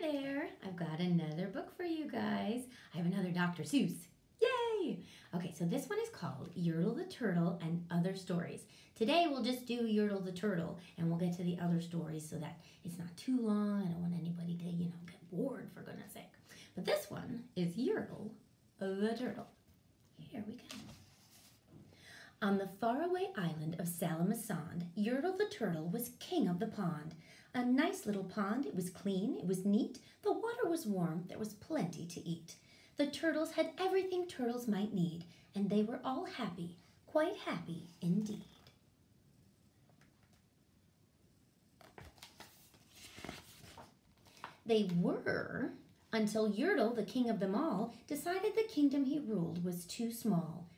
there. I've got another book for you guys. I have another Dr. Seuss. Yay! Okay, so this one is called Yertle the Turtle and Other Stories. Today we'll just do Yertle the Turtle and we'll get to the other stories so that it's not too long. I don't want anybody to, you know, get bored for goodness sake. But this one is Yertle the Turtle. Here we go. On the faraway island of Sala-ma-Sond, Yertle the Turtle was king of the pond. A nice little pond. It was clean. It was neat. The water was warm. There was plenty to eat. The turtles had everything turtles might need, and they were all happy, quite happy indeed. They were until Yertle, the king of them all, decided the kingdom he ruled was too small.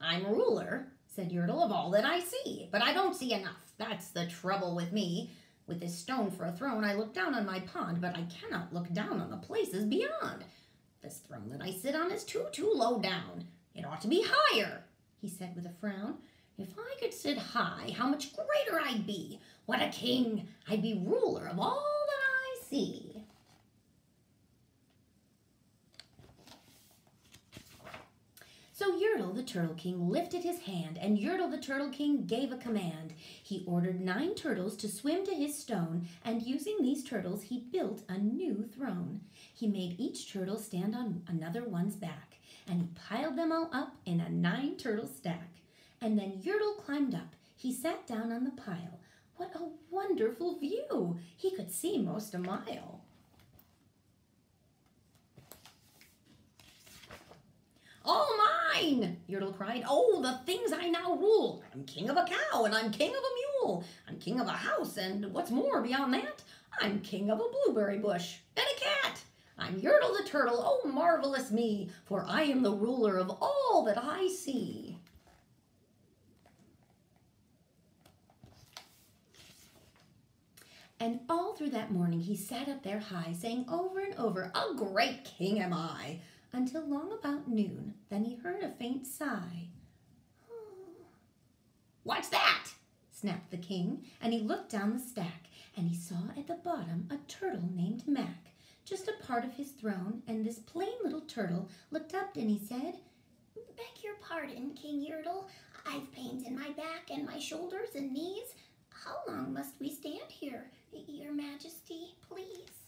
I'm ruler, said Yertle, of all that I see, but I don't see enough. That's the trouble with me. With this stone for a throne, I look down on my pond, but I cannot look down on the places beyond. This throne that I sit on is too, too low down. It ought to be higher, he said with a frown. If I could sit high, how much greater I'd be. What a king! I'd be ruler of all that I see. So Yertle the Turtle King lifted his hand, and Yertle the Turtle King gave a command. He ordered nine turtles to swim to his stone, and using these turtles, he built a new throne. He made each turtle stand on another one's back, and he piled them all up in a nine turtle stack. And then Yertle climbed up. He sat down on the pile. What a wonderful view! He could see most a mile. All mine! Yertle cried. Oh, the things I now rule. I'm king of a cow, and I'm king of a mule. I'm king of a house, and what's more beyond that, I'm king of a blueberry bush and a cat. I'm Yertle the Turtle, oh marvelous me, for I am the ruler of all that I see. And all through that morning he sat up there high, saying over and over, A great king am I until long about noon. Then he heard a faint sigh. Oh, what's that? snapped the king, and he looked down the stack, and he saw at the bottom a turtle named Mac, just a part of his throne, and this plain little turtle looked up and he said, Beg your pardon, King Yertle. I've pains in my back and my shoulders and knees. How long must we stand here, Your Majesty, please?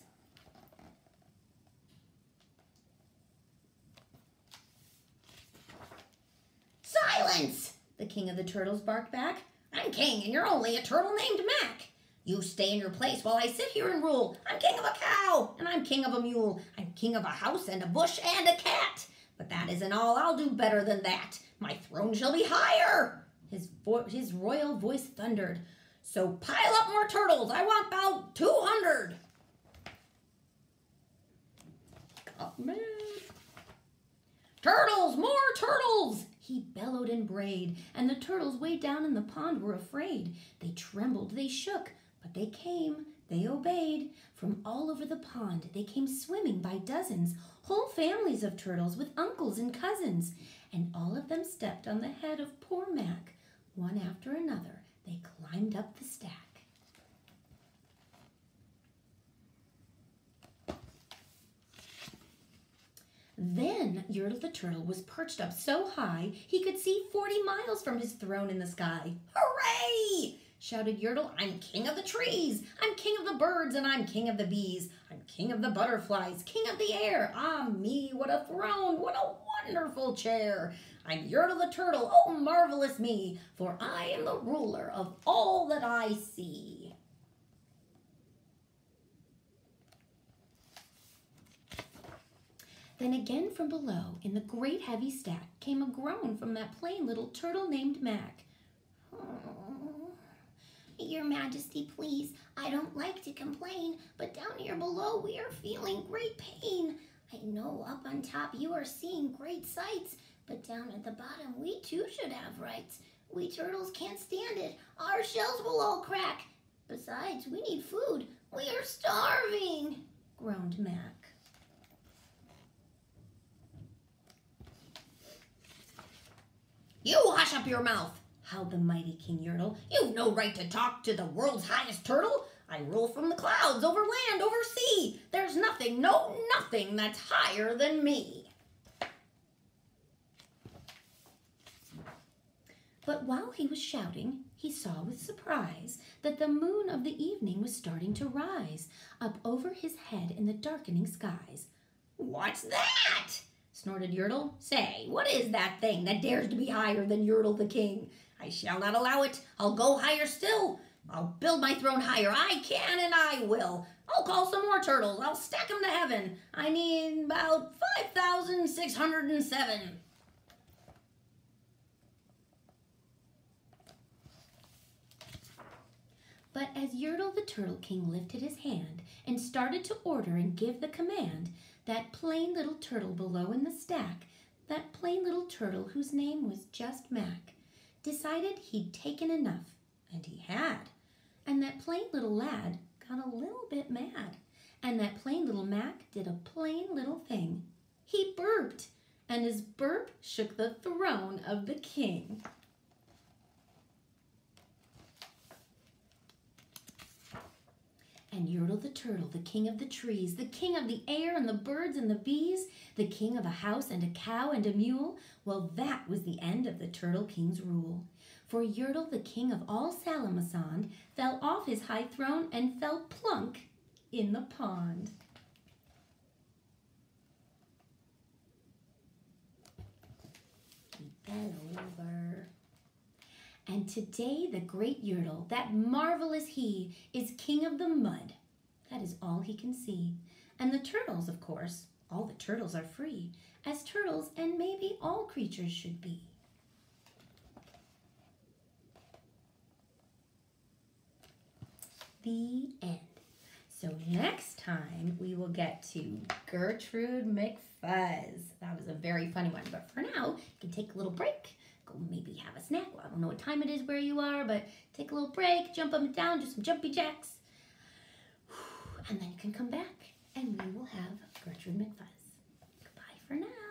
Silence! The king of the turtles barked back. I'm king, and you're only a turtle named Mac. You stay in your place while I sit here and rule. I'm king of a cow, and I'm king of a mule. I'm king of a house and a bush and a cat. But that isn't all. I'll do better than that. My throne shall be higher. His, his royal voice thundered. So pile up more turtles. I want about 200. Oh, man. Turtles, more turtles! He bellowed and brayed, and the turtles way down in the pond were afraid. They trembled, they shook, but they came, they obeyed. From all over the pond they came swimming by dozens, whole families of turtles with uncles and cousins, and all of them stepped on the head of poor Mac. One after another, they climbed up the stack. Then Yertle the Turtle was perched up so high he could see 40 miles from his throne in the sky. Hooray! shouted Yertle. I'm king of the trees. I'm king of the birds and I'm king of the bees. I'm king of the butterflies, king of the air. Ah, me, what a throne, what a wonderful chair. I'm Yertle the Turtle, oh marvelous me, for I am the ruler of all that I see. Then again from below, in the great heavy stack, came a groan from that plain little turtle named Mac. Oh, Your Majesty, please, I don't like to complain, but down here below we are feeling great pain. I know up on top you are seeing great sights, but down at the bottom we too should have rights. We turtles can't stand it. Our shells will all crack. Besides, we need food. We are starving, groaned Mac. You hush up your mouth, howled the mighty King Yertle. You've no right to talk to the world's highest turtle. I rule from the clouds, over land, over sea. There's nothing no nothing that's higher than me. But while he was shouting, he saw with surprise that the moon of the evening was starting to rise up over his head in the darkening skies. What's that? Snorted Yertle. Say, what is that thing that dares to be higher than Yertle the king? I shall not allow it. I'll go higher still. I'll build my throne higher. I can and I will. I'll call some more turtles. I'll stack them to heaven. I need about 5,607. But as Yertle the Turtle King lifted his hand and started to order and give the command, that plain little turtle below in the stack, that plain little turtle whose name was just Mac, decided he'd taken enough, and he had. And that plain little lad got a little bit mad, and that plain little Mac did a plain little thing. He burped, and his burp shook the throne of the king. And Yertle the turtle, the king of the trees, the king of the air and the birds and the bees, the king of a house and a cow and a mule, well, that was the end of the turtle king's rule. For Yertle, the king of all Sala-ma-Sond, fell off his high throne and fell plunk in the pond. He fell over. And today the great Yertle, that marvelous he, is king of the mud. That is all he can see. And the turtles, of course, all the turtles are free, as turtles and maybe all creatures should be. The end. So next time we will get to Gertrude McFuzz. That was a very funny one. But for now, you can take a little break go maybe have a snack don't know what time it is where you are, but take a little break, jump up and down, do some jumpy jacks. And then you can come back and we will have Gertrude McFuzz. Goodbye for now.